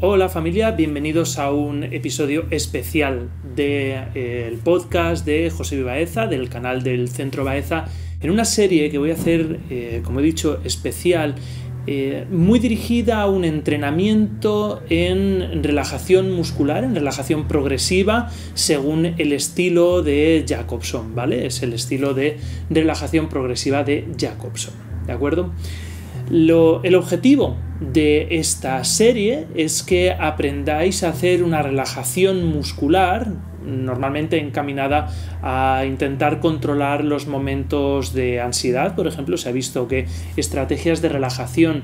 Hola familia, bienvenidos a un episodio especial del de, eh, podcast de José Baeza, del canal del Centro Baeza, en una serie que voy a hacer, eh, como he dicho, especial, eh, muy dirigida a un entrenamiento en relajación muscular, en relajación progresiva, según el estilo de Jacobson, ¿vale? Es el estilo de relajación progresiva de Jacobson, ¿de acuerdo? El objetivo de esta serie es que aprendáis a hacer una relajación muscular, normalmente encaminada a intentar controlar los momentos de ansiedad. Por ejemplo, se ha visto que estrategias de relajación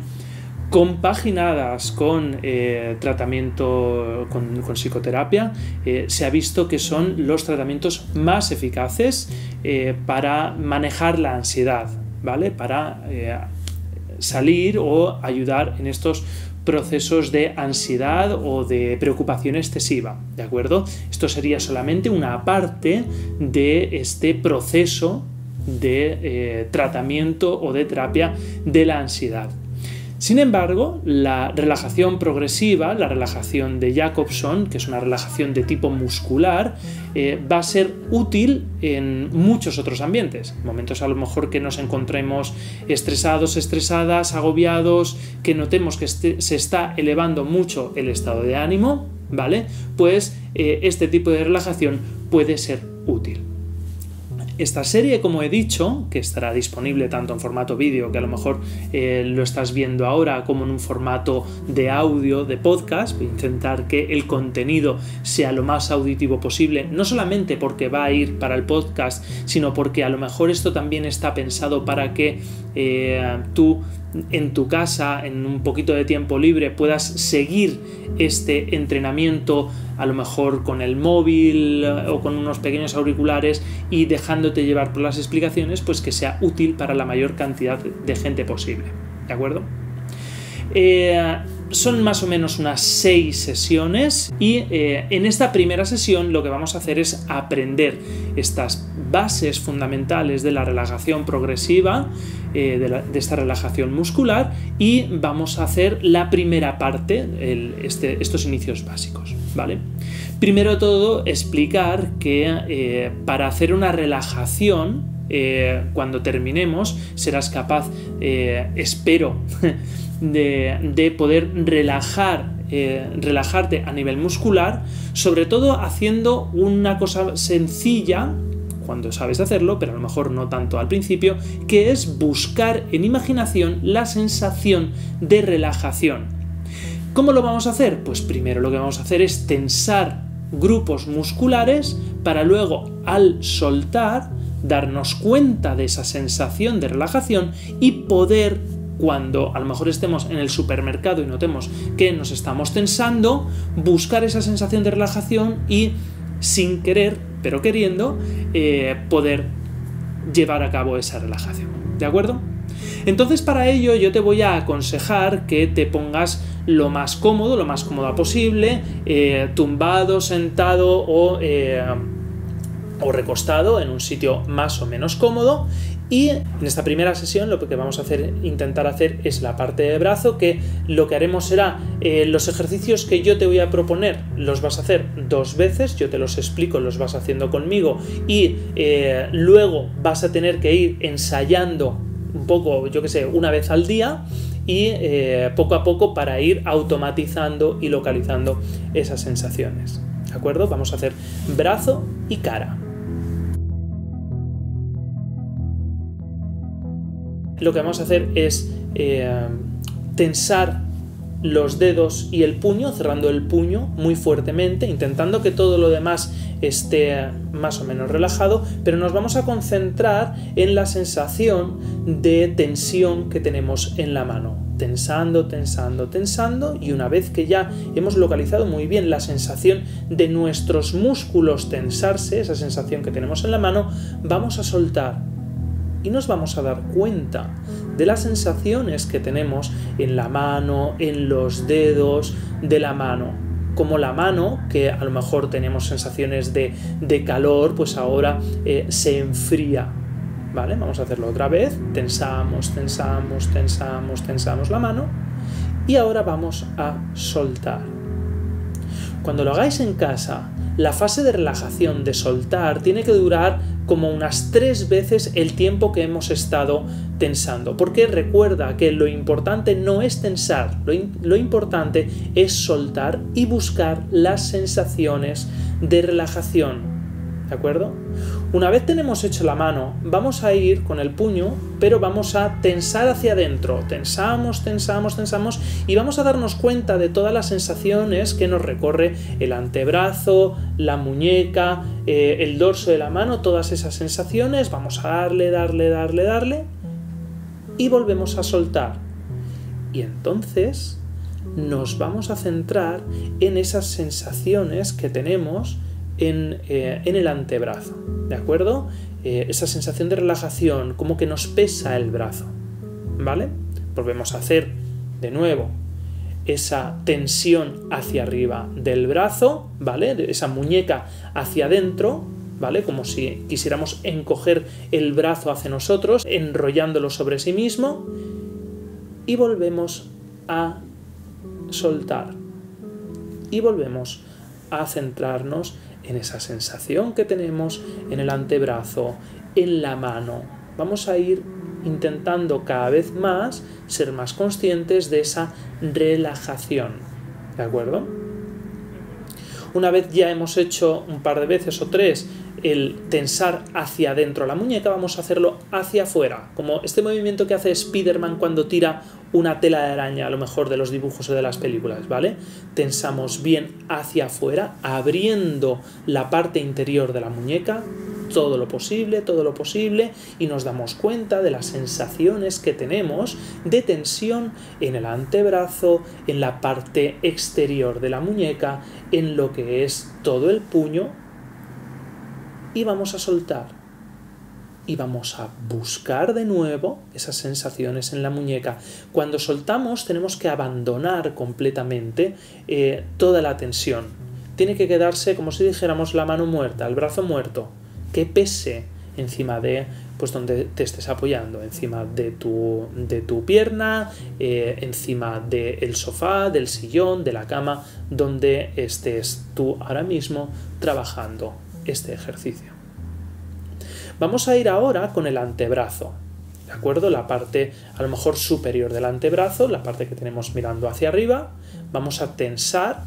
compaginadas con eh, tratamiento con, psicoterapia, eh, se ha visto que son los tratamientos más eficaces eh, para manejar la ansiedad, ¿vale? Para salir o ayudar en estos procesos de ansiedad o de preocupación excesiva, ¿de acuerdo? Esto sería solamente una parte de este proceso de eh, tratamiento o de terapia de la ansiedad. Sin embargo, la relajación progresiva, la relajación de Jacobson, que es una relajación de tipo muscular, eh, va a ser útil en muchos otros ambientes. Momentos a lo mejor que nos encontremos estresados, estresadas, agobiados, que notemos que este, se está elevando mucho el estado de ánimo, ¿vale? Pues eh, este tipo de relajación puede ser útil. Esta serie, como he dicho, que estará disponible tanto en formato vídeo, que a lo mejor eh, lo estás viendo ahora, como en un formato de audio, de podcast, intentar que el contenido sea lo más auditivo posible, no solamente porque va a ir para el podcast, sino porque a lo mejor esto también está pensado para que eh, tú en tu casa, en un poquito de tiempo libre, puedas seguir este entrenamiento a lo mejor con el móvil eh, o con unos pequeños auriculares y dejándote llevar por las explicaciones, pues que sea útil para la mayor cantidad de gente posible. ¿De acuerdo? Eh, son más o menos unas seis sesiones y eh, en esta primera sesión lo que vamos a hacer es aprender estas bases fundamentales de la relajación progresiva, eh, de, esta relajación muscular y vamos a hacer la primera parte, este, estos inicios básicos. ¿vale? Primero de todo, explicar que para hacer una relajación, cuando terminemos, serás capaz, espero, de, poder relajar, eh, relajarte a nivel muscular, sobre todo haciendo una cosa sencilla, cuando sabes hacerlo, pero a lo mejor no tanto al principio, que es buscar en imaginación la sensación de relajación. ¿Cómo lo vamos a hacer? Pues primero lo que vamos a hacer es tensar grupos musculares para luego al soltar darnos cuenta de esa sensación de relajación y poder cuando a lo mejor estemos en el supermercado y notemos que nos estamos tensando, buscar esa sensación de relajación y sin querer, pero queriendo, eh, poder llevar a cabo esa relajación. ¿De acuerdo? Entonces para ello yo te voy a aconsejar que te pongas lo más cómodo, lo más cómoda posible, eh, tumbado, sentado o, eh, o recostado en un sitio más o menos cómodo y en esta primera sesión lo que vamos a hacer, intentar hacer es la parte de brazo, que lo que haremos será eh, los ejercicios que yo te voy a proponer, los vas a hacer dos veces, yo te los explico, los vas haciendo conmigo y eh, luego vas a tener que ir ensayando un poco, yo que sé, una vez al día y eh, poco a poco para ir automatizando y localizando esas sensaciones. ¿De acuerdo? Vamos a hacer brazo y cara. Lo que vamos a hacer es eh, tensar los dedos y el puño, cerrando el puño muy fuertemente, intentando que todo lo demás esté más o menos relajado, pero nos vamos a concentrar en la sensación de tensión que tenemos en la mano. Tensando, tensando, tensando y una vez que ya hemos localizado muy bien la sensación de nuestros músculos tensarse, esa sensación que tenemos en la mano, vamos a soltar y nos vamos a dar cuenta de las sensaciones que tenemos en la mano, en los dedos de la mano. Como la mano, que a lo mejor tenemos sensaciones de, calor, pues ahora eh, se enfría. ¿Vale? Vamos a hacerlo otra vez. Tensamos, tensamos, tensamos, tensamos la mano. Y ahora vamos a soltar. Cuando lo hagáis en casa, la fase de relajación, de soltar, tiene que durar como unas tres veces el tiempo que hemos estado tensando. Porque recuerda que lo importante no es tensar, lo, importante es soltar y buscar las sensaciones de relajación. ¿De acuerdo? Una vez tenemos hecho la mano, vamos a ir con el puño, pero vamos a tensar hacia adentro. Tensamos, tensamos, tensamos y vamos a darnos cuenta de todas las sensaciones que nos recorre el antebrazo, la muñeca, eh, el dorso de la mano, todas esas sensaciones. Vamos a darle, darle, darle, darle y volvemos a soltar. Y entonces nos vamos a centrar en esas sensaciones que tenemos en, eh, en el antebrazo. ¿De acuerdo? Eh, esa sensación de relajación, como que nos pesa el brazo. ¿Vale? Volvemos a hacer de nuevo esa tensión hacia arriba del brazo, ¿vale? Esa muñeca hacia adentro, ¿vale? Como si quisiéramos encoger el brazo hacia nosotros, enrollándolo sobre sí mismo, y volvemos a soltar. Y volvemos a centrarnos en esa sensación que tenemos en el antebrazo, en la mano. Vamos a ir intentando cada vez más ser más conscientes de esa relajación. ¿De acuerdo? Una vez ya hemos hecho un par de veces o tres el tensar hacia adentro la muñeca, vamos a hacerlo hacia afuera, como este movimiento que hace Spider-Man cuando tira una tela de araña, a lo mejor de los dibujos o de las películas, ¿vale? Tensamos bien hacia afuera, abriendo la parte interior de la muñeca, todo lo posible, todo lo posible, y nos damos cuenta de las sensaciones que tenemos de tensión en el antebrazo, en la parte exterior de la muñeca, en lo que es todo el puño, y vamos a soltar y vamos a buscar de nuevo esas sensaciones en la muñeca. Cuando soltamos tenemos que abandonar completamente eh, toda la tensión. Tiene que quedarse como si dijéramos la mano muerta, el brazo muerto, que pese encima de pues donde te estés apoyando, encima de tu, de tu pierna, eh, encima del sofá, del sillón, de la cama, donde estés tú ahora mismo trabajando este ejercicio. Vamos a ir ahora con el antebrazo. ¿De acuerdo? La parte a lo mejor superior del antebrazo, la parte que tenemos mirando hacia arriba. Vamos a tensar,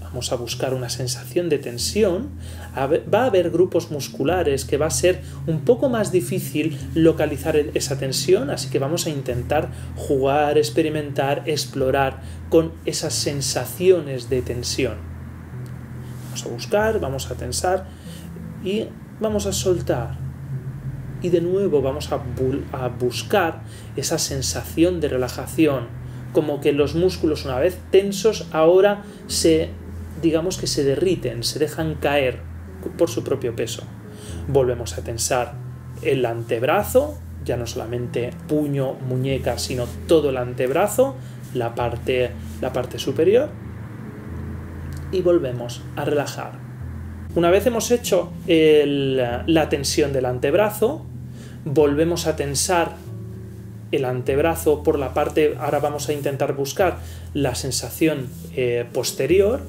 vamos a buscar una sensación de tensión. Va a haber grupos musculares que va a ser un poco más difícil localizar esa tensión, así que vamos a intentar jugar, experimentar, explorar con esas sensaciones de tensión. A buscar, vamos a tensar y vamos a soltar y de nuevo vamos a, buscar esa sensación de relajación, como que los músculos una vez tensos ahora se, digamos que se derriten, se dejan caer por su propio peso. Volvemos a tensar el antebrazo, ya no solamente puño, muñeca, sino todo el antebrazo, la parte, la parte superior, y volvemos a relajar. Una vez hemos hecho la tensión del antebrazo, volvemos a tensar el antebrazo por la parte, ahora vamos a intentar buscar la sensación eh, posterior,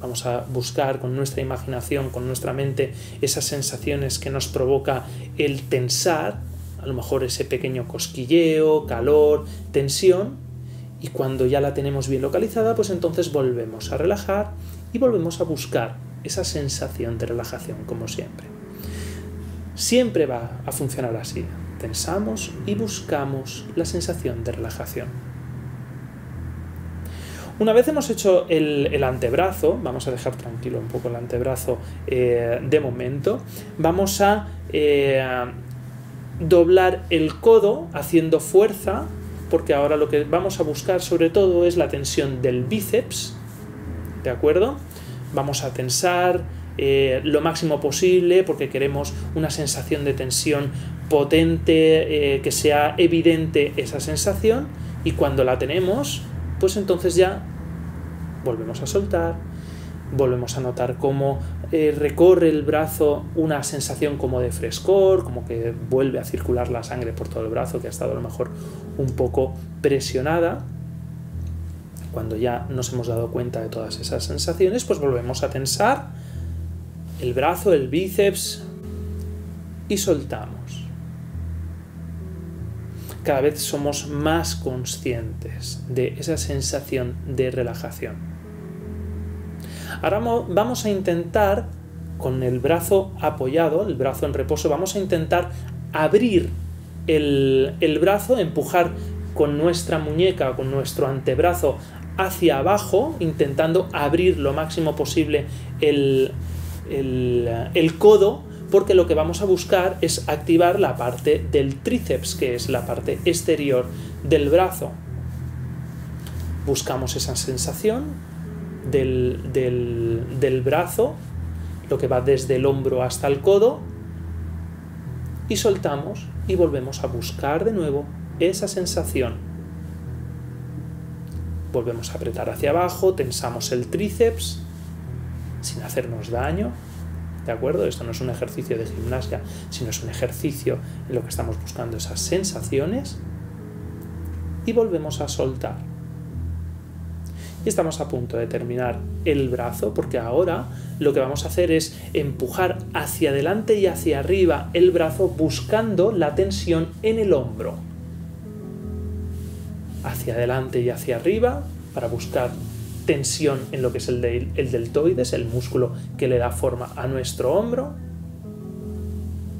vamos a buscar con nuestra imaginación, con nuestra mente, esas sensaciones que nos provoca el tensar, a lo mejor ese pequeño cosquilleo, calor, tensión, y cuando ya la tenemos bien localizada, pues entonces volvemos a relajar y volvemos a buscar esa sensación de relajación, como siempre. Siempre va a funcionar así. Tensamos y buscamos la sensación de relajación. Una vez hemos hecho el, antebrazo, vamos a dejar tranquilo un poco el antebrazo eh, de momento, vamos a eh, doblar el codo haciendo fuerza, porque ahora lo que vamos a buscar sobre todo es la tensión del bíceps, ¿de acuerdo? Vamos a tensar, eh, lo máximo posible porque queremos una sensación de tensión potente, eh, que sea evidente esa sensación y cuando la tenemos, pues entonces ya volvemos a soltar, volvemos a notar cómo eh, recorre el brazo una sensación como de frescor, como que vuelve a circular la sangre por todo el brazo que ha estado a lo mejor un poco presionada Cuando ya nos hemos dado cuenta de todas esas sensaciones, pues volvemos a tensar el brazo, el bíceps y soltamos. Cada vez somos más conscientes de esa sensación de relajación. Ahora vamos a intentar, con el brazo apoyado, el brazo en reposo, vamos a intentar abrir el, el brazo, empujar con nuestra muñeca, con nuestro antebrazo hacia abajo, intentando abrir lo máximo posible el, el, codo, porque lo que vamos a buscar es activar la parte del tríceps, que es la parte exterior del brazo. Buscamos esa sensación del, del, del brazo, lo que va desde el hombro hasta el codo, y soltamos y volvemos a buscar de nuevo esa sensación. Volvemos a apretar hacia abajo, tensamos el tríceps sin hacernos daño. ¿De acuerdo? Esto no es un ejercicio de gimnasia, sino es un ejercicio en lo que estamos buscando esas sensaciones. Y volvemos a soltar. Y estamos a punto de terminar el brazo porque ahora lo que vamos a hacer es empujar hacia adelante y hacia arriba el brazo buscando la tensión en el hombro hacia adelante y hacia arriba para buscar tensión en lo que es el, el deltoides, el músculo que le da forma a nuestro hombro.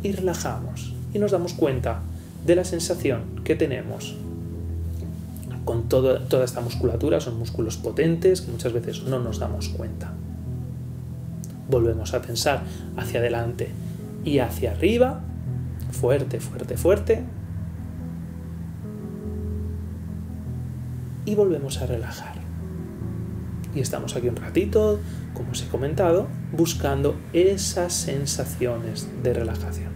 Y relajamos y nos damos cuenta de la sensación que tenemos con toda esta musculatura. Son músculos potentes que muchas veces no nos damos cuenta. Volvemos a pensar hacia adelante y hacia arriba. Fuerte, fuerte, fuerte. y volvemos a relajar. Y estamos aquí un ratito, como os he comentado, buscando esas sensaciones de relajación.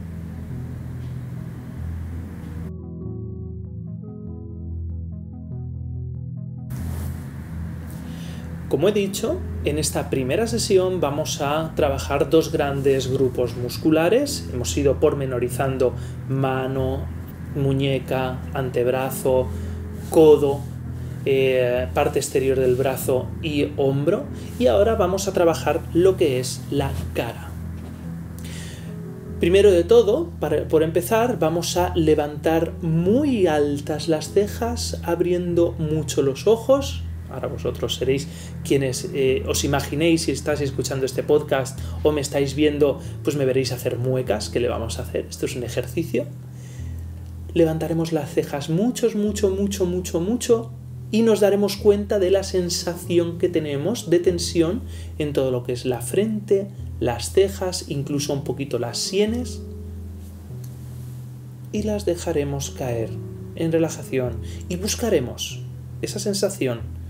Como he dicho, en esta primera sesión vamos a trabajar dos grandes grupos musculares. Hemos ido pormenorizando mano, muñeca, antebrazo, codo, eh, parte exterior del brazo y hombro. Y ahora vamos a trabajar lo que es la cara. Primero de todo, por empezar, vamos a levantar muy altas las cejas, abriendo mucho los ojos. Ahora vosotros seréis quienes eh, os imaginéis si estáis escuchando este podcast o me estáis viendo, pues me veréis hacer muecas, que le vamos a hacer. Esto es un ejercicio. Levantaremos las cejas mucho, mucho, mucho, mucho, mucho y nos daremos cuenta de la sensación que tenemos de tensión en todo lo que es la frente, las cejas, incluso un poquito las sienes y las dejaremos caer en relajación y buscaremos esa sensación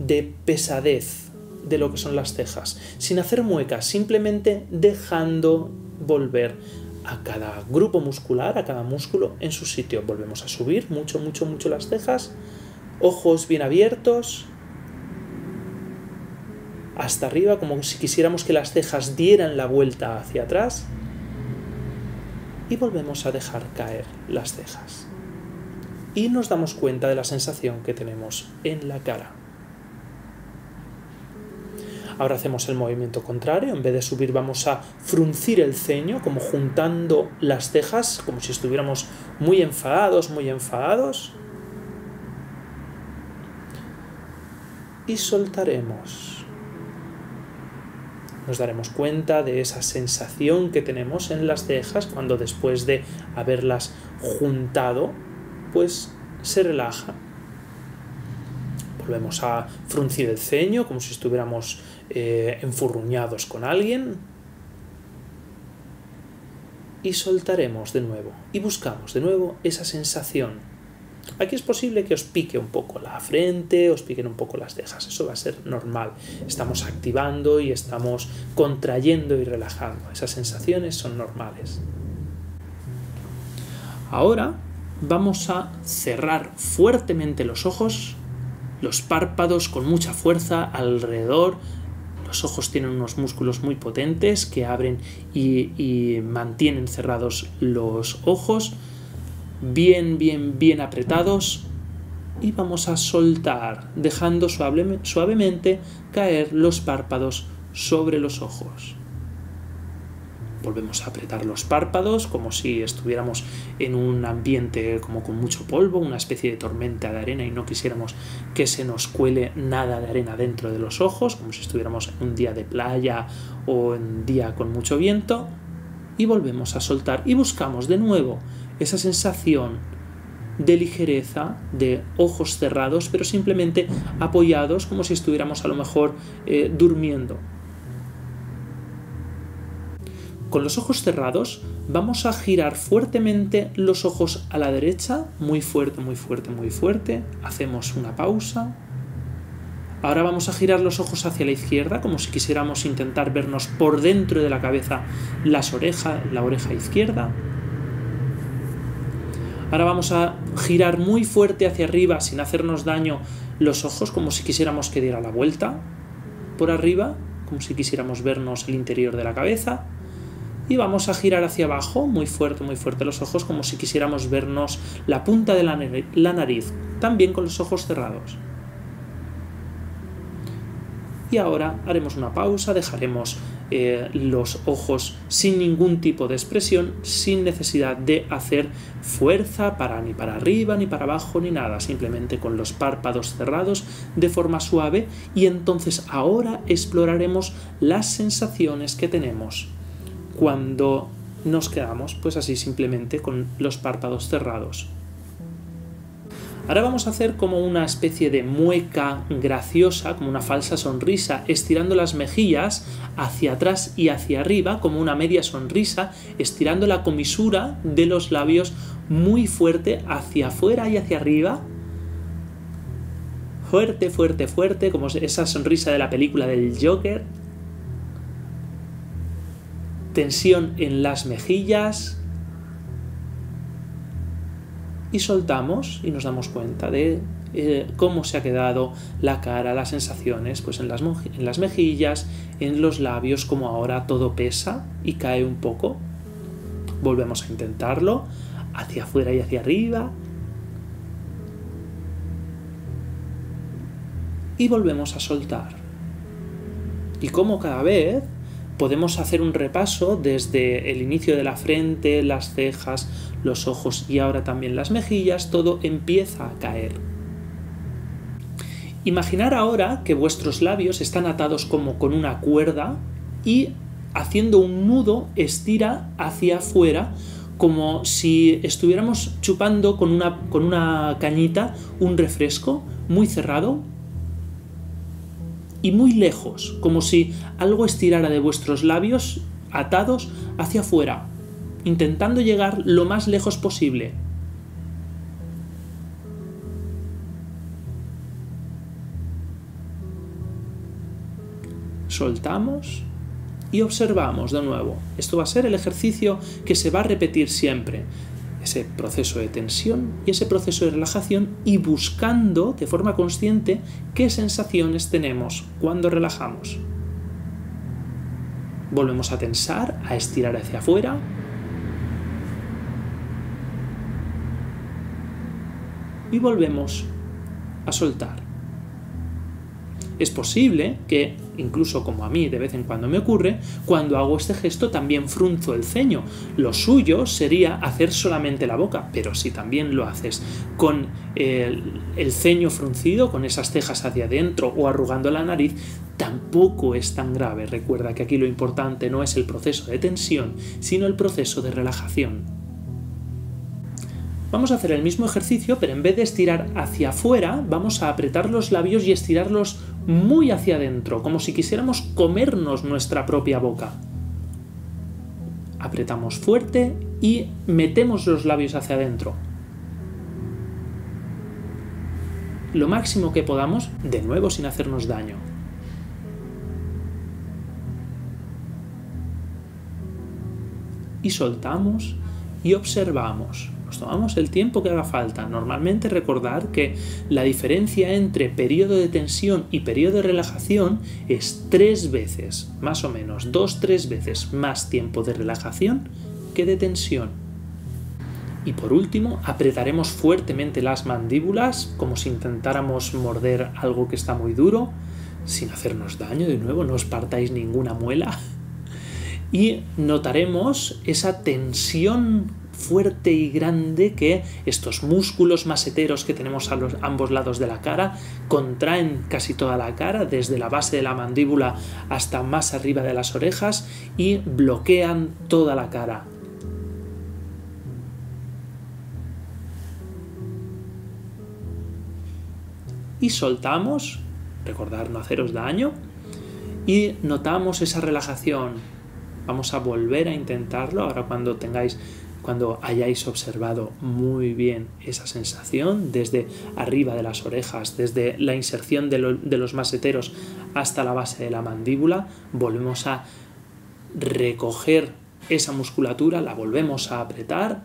de pesadez de lo que son las cejas, sin hacer muecas, simplemente dejando volver a cada grupo muscular, a cada músculo en su sitio. Volvemos a subir mucho, mucho, mucho las cejas ojos bien abiertos, hasta arriba, como si quisiéramos que las cejas dieran la vuelta hacia atrás. Y volvemos a dejar caer las cejas. Y nos damos cuenta de la sensación que tenemos en la cara. Ahora hacemos el movimiento contrario, en vez de subir vamos a fruncir el ceño, como juntando las cejas, como si estuviéramos muy enfadados, muy enfadados. y soltaremos. Nos daremos cuenta de esa sensación que tenemos en las cejas cuando después de haberlas juntado, pues se relaja. Volvemos a fruncir el ceño como si estuviéramos eh, enfurruñados con alguien. Y soltaremos de nuevo. Y buscamos de nuevo esa sensación Aquí es posible que os pique un poco la frente, os piquen un poco las cejas, eso va a ser normal. Estamos activando y estamos contrayendo y relajando. Esas sensaciones son normales. Ahora vamos a cerrar fuertemente los ojos, los párpados con mucha fuerza alrededor. Los ojos tienen unos músculos muy potentes que abren y, mantienen cerrados los ojos bien, bien, bien apretados. y vamos a soltar, dejando suavemente caer los párpados sobre los ojos. Volvemos a apretar los párpados como si estuviéramos en un ambiente como con mucho polvo, una especie de tormenta de arena y no quisiéramos que se nos cuele nada de arena dentro de los ojos, como si estuviéramos en un día de playa o en un día con mucho viento. Y volvemos a soltar y buscamos de nuevo esa sensación de ligereza, de ojos cerrados, pero simplemente apoyados como si estuviéramos a lo mejor eh, durmiendo. Con los ojos cerrados vamos a girar fuertemente los ojos a la derecha, muy fuerte, muy fuerte, muy fuerte. Hacemos una pausa. Ahora vamos a girar los ojos hacia la izquierda, como si quisiéramos intentar vernos por dentro de la cabeza las orejas, la oreja izquierda. Ahora vamos a girar muy fuerte hacia arriba sin hacernos daño los ojos, como si quisiéramos que diera la vuelta por arriba, como si quisiéramos vernos el interior de la cabeza y vamos a girar hacia abajo muy fuerte, muy fuerte los ojos como si quisiéramos vernos la punta de la nariz, también con los ojos cerrados. Y ahora haremos una pausa, dejaremos eh, los ojos sin ningún tipo de expresión, sin necesidad de hacer fuerza para ni para arriba, ni para abajo, ni nada, simplemente con los párpados cerrados de forma suave y entonces ahora exploraremos las sensaciones que tenemos cuando nos quedamos pues así simplemente con los párpados cerrados. Ahora vamos a hacer como una especie de mueca graciosa, como una falsa sonrisa, estirando las mejillas hacia atrás y hacia arriba, como una media sonrisa, estirando la comisura de los labios muy fuerte hacia afuera y hacia arriba. Fuerte, fuerte, fuerte, como esa sonrisa de la película del Joker, tensión en las mejillas y soltamos y nos damos cuenta de eh, cómo se ha quedado la cara, las sensaciones, pues en las, en las mejillas, en los labios, como ahora todo pesa y cae un poco. Volvemos a intentarlo, hacia afuera y hacia arriba. Y volvemos a soltar. Y como cada vez podemos hacer un repaso desde el inicio de la frente, las cejas, los ojos y ahora también las mejillas, todo empieza a caer. Imaginar ahora que vuestros labios están atados como con una cuerda y haciendo un nudo estira hacia afuera como si estuviéramos chupando con una, con una cañita un refresco muy cerrado y muy lejos, como si algo estirara de vuestros labios atados hacia afuera, intentando llegar lo más lejos posible. Soltamos y observamos de nuevo. Esto va a ser el ejercicio que se va a repetir siempre ese proceso de tensión y ese proceso de relajación y buscando de forma consciente qué sensaciones tenemos cuando relajamos. Volvemos a tensar, a estirar hacia afuera. Y volvemos a soltar. Es posible que, incluso como a mí de vez en cuando me ocurre, cuando hago este gesto también frunzo el ceño. Lo suyo sería hacer solamente la boca, pero si también lo haces con el, ceño fruncido, con esas cejas hacia adentro o arrugando la nariz, tampoco es tan grave. Recuerda que aquí lo importante no es el proceso de tensión, sino el proceso de relajación. Vamos a hacer el mismo ejercicio, pero en vez de estirar hacia afuera, vamos a apretar los labios y estirarlos muy hacia adentro, como si quisiéramos comernos nuestra propia boca. Apretamos fuerte y metemos los labios hacia adentro. Lo máximo que podamos, de nuevo sin hacernos daño. Y soltamos y observamos. Tomamos el tiempo que haga falta. Normalmente recordar que la diferencia entre periodo de tensión y periodo de relajación es tres veces, más o menos, dos, tres veces más tiempo de relajación que de tensión. Y por último, apretaremos fuertemente las mandíbulas como si intentáramos morder algo que está muy duro, sin hacernos daño, de nuevo, no os partáis ninguna muela. Y notaremos esa tensión fuerte y grande que estos músculos maseteros que tenemos a los, ambos lados de la cara contraen casi toda la cara, desde la base de la mandíbula hasta más arriba de las orejas y bloquean toda la cara. Y soltamos, recordar no haceros daño, y notamos esa relajación. Vamos a volver a intentarlo ahora cuando tengáis cuando hayáis observado muy bien esa sensación desde arriba de las orejas, desde la inserción de, los maseteros hasta la base de la mandíbula, volvemos a recoger esa musculatura, la volvemos a apretar,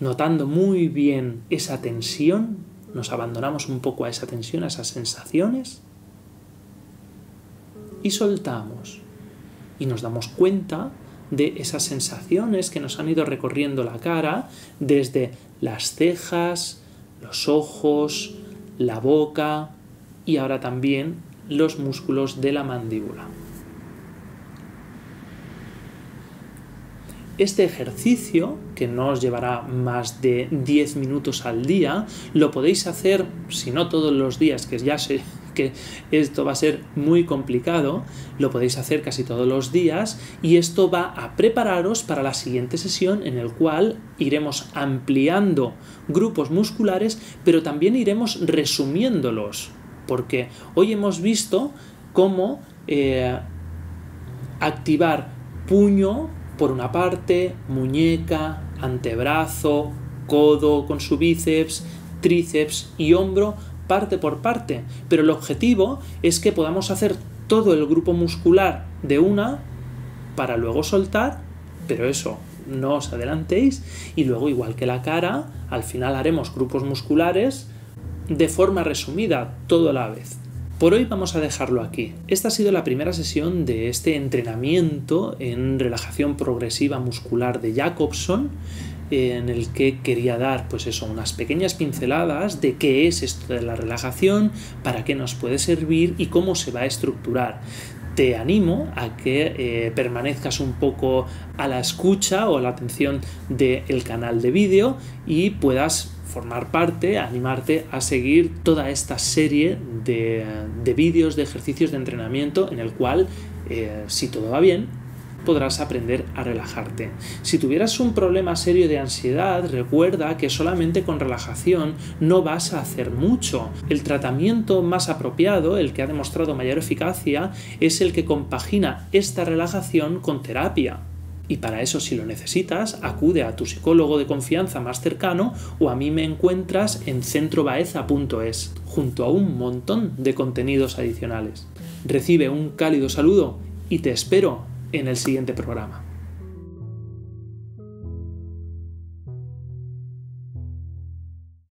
notando muy bien esa tensión, nos abandonamos un poco a esa tensión, a esas sensaciones, y soltamos. Y nos damos cuenta de esas sensaciones que nos han ido recorriendo la cara desde las cejas, los ojos, la boca y ahora también los músculos de la mandíbula. Este ejercicio, que no os llevará más de 10 minutos al día, lo podéis hacer, si no todos los días, que ya sé que esto va a ser muy complicado, lo podéis hacer casi todos los días y esto va a prepararos para la siguiente sesión en el cual iremos ampliando grupos musculares, pero también iremos resumiéndolos, porque hoy hemos visto cómo eh, activar puño por una parte, muñeca, antebrazo, codo con su bíceps, tríceps y hombro parte por parte, pero el objetivo es que podamos hacer todo el grupo muscular de una para luego soltar, pero eso no os adelantéis y luego igual que la cara, al final haremos grupos musculares de forma resumida, todo a la vez. Por hoy vamos a dejarlo aquí. Esta ha sido la primera sesión de este entrenamiento en relajación progresiva muscular de Jacobson en el que quería dar pues eso, unas pequeñas pinceladas de qué es esto de la relajación, para qué nos puede servir y cómo se va a estructurar. Te animo a que eh, permanezcas un poco a la escucha o a la atención del canal de vídeo y puedas formar parte, animarte a seguir toda esta serie de, vídeos, de ejercicios de entrenamiento en el cual, eh, si todo va bien, podrás aprender a relajarte. Si tuvieras un problema serio de ansiedad, recuerda que solamente con relajación no vas a hacer mucho. El tratamiento más apropiado, el que ha demostrado mayor eficacia, es el que compagina esta relajación con terapia. Y para eso, si lo necesitas, acude a tu psicólogo de confianza más cercano o a mí me encuentras en centrobaeza.es, junto a un montón de contenidos adicionales. Recibe un cálido saludo y te espero en el siguiente programa.